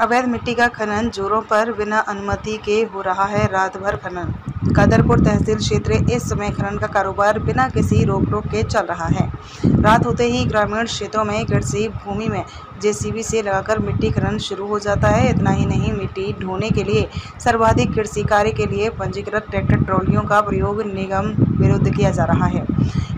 अवैध मिट्टी का खनन जोरों पर बिना अनुमति के हो रहा है। रात भर खनन। कादरपुर तहसील क्षेत्र इस समय खनन का कारोबार बिना किसी रोक टोक के चल रहा है। रात होते ही ग्रामीण क्षेत्रों में कृषि भूमि में जेसीबी से लगाकर मिट्टी खनन शुरू हो जाता है। इतना ही नहीं, मिट्टी ढोने के लिए, सर्वाधिक कृषि कार्य के लिए पंजीकृत ट्रैक्टर ट्रॉलियों का प्रयोग निगम विरुद्ध किया जा रहा है।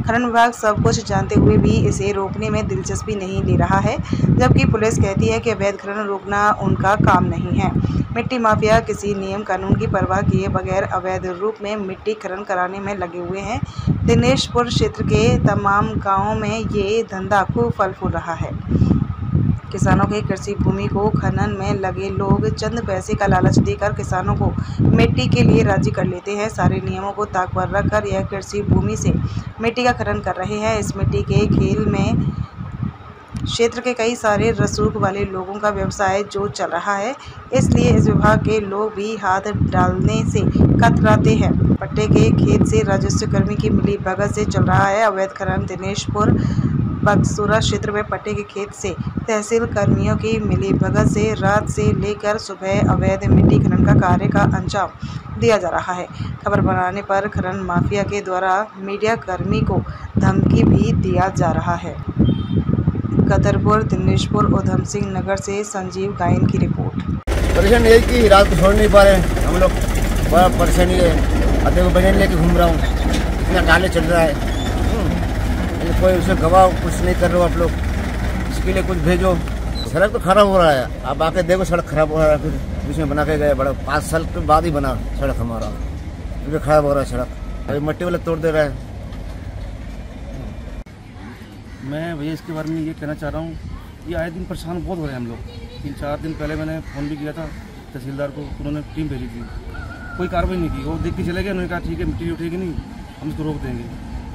खनन विभाग सब कुछ जानते हुए भी इसे रोकने में दिलचस्पी नहीं ले रहा है, जबकि पुलिस कहती है कि अवैध खनन रोकना उनका काम नहीं है। मिट्टी माफिया किसी नियम कानून की परवाह किए बगैर अवैध रूप में मिट्टी खनन कराने में लगे हुए हैं। दिनेशपुर क्षेत्र के तमाम गाँवों में ये धंधा खूब फल फूल रहा है। किसानों के कृषि भूमि को खनन में लगे लोग चंद पैसे का लालच देकर किसानों को मिट्टी के लिए राज़ी कर लेते हैं। सारे नियमों को ताक पर रखकर यह कृषि भूमि से मिट्टी का खनन कर रहे हैं। इस मिट्टी के खेल में क्षेत्र के कई सारे रसूख वाले लोगों का व्यवसाय जो चल रहा है। इसलिए इस विभाग के लोग भी हाथ डालने से कतराते हैं। पट्टे के खेत से राजस्व कर्मी की मिली भगत से चल रहा है। अवैध खनन दिनेशपुर बक्सूरा क्षेत्र में पट्टे के खेत से तहसील कर्मियों की मिली भगत से रात से लेकर सुबह अवैध मिट्टी खनन का कार्य का अंजाम दिया जा रहा है। खबर बनाने पर खनन माफिया के द्वारा मीडिया कर्मी को धमकी भी दिया जा रहा है। कदरपुर दिनेशपुर, उधम सिंह नगर से संजीव गायन की रिपोर्ट। परेशानी यही कि रात को छोड़ नहीं पा रहे हम लोग बड़ा परेशानी है। लेके घूम रहा हूँ। इतना टाले चल रहा है। कोई उसे गवाह कुछ नहीं कर रहे हो आप लोग। इसके लिए कुछ भेजो। सड़क तो खराब हो रहा है। आप आके देखो सड़क खराब हो रहा है फिर बीच में बना के गए बड़ा। पाँच साल के बाद ही बना सड़क हमारा। क्योंकि खराब हो रहा है सड़क। अभी मट्टी वाले तोड़ दे रहा है। मैं भैया, इसके बारे में ये कहना चाह रहा हूँ ये आए दिन परेशान बहुत हो रहे हैं हम लोग। तीन चार दिन पहले मैंने फ़ोन भी किया था तहसीलदार को, उन्होंने टीम भेजी थी। कोई कार्रवाई नहीं की। वो देख के चले गए, उन्होंने कहा, ठीक है, मिट्टी उठेगी नहीं, हम इसको रोक देंगे।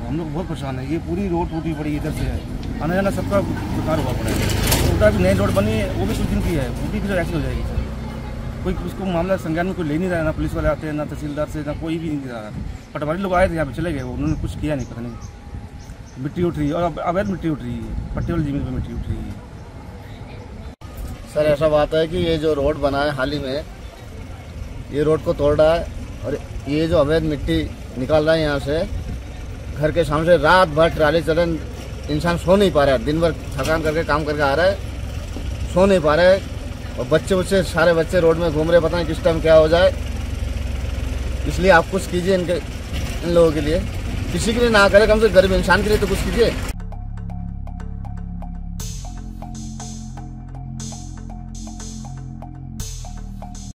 हम लोग बहुत परेशान है। ये पूरी रोड टूटी पड़ी इधर से। है आना जाना सबका बेकार हुआ पड़ा है। उधर भी नई रोड बनी है, वो भी कुछ दिन की है। वो भी फिर ऐसी हो जाएगी। सर कोई उसको मामला संज्ञान में कोई ले नहीं रहा है, ना पुलिस वाले आते हैं, ना तहसीलदार से, ना कोई भी नहीं रहा। पटवारी लोग आए थे, यहाँ पे चले गए। उन्होंने कुछ किया नहीं, पता नहीं। मिट्टी उठ रही है और अवैध मिट्टी उठ रही है। पट्टे वाली ज़मीन पर मिट्टी उठ रही है। सर, ऐसा बात है कि ये जो रोड बना है हाल ही में, ये रोड को तोड़ रहा है और ये जो अवैध मिट्टी निकाल रहा है यहाँ से घर के सामने रात भर ट्राली चलन, इंसान सो नहीं पा रहा है। दिन भर थकान करके काम करके आ रहा है, सो नहीं पा रहा है। और बच्चे बच्चे, सारे बच्चे रोड में घूम रहे, पता नहीं किस टाइम क्या हो जाए। इसलिए आप कुछ कीजिए इनके, इन लोगों के लिए। किसी के लिए ना करें, कम से गरीब इंसान के लिए तो कुछ कीजिए।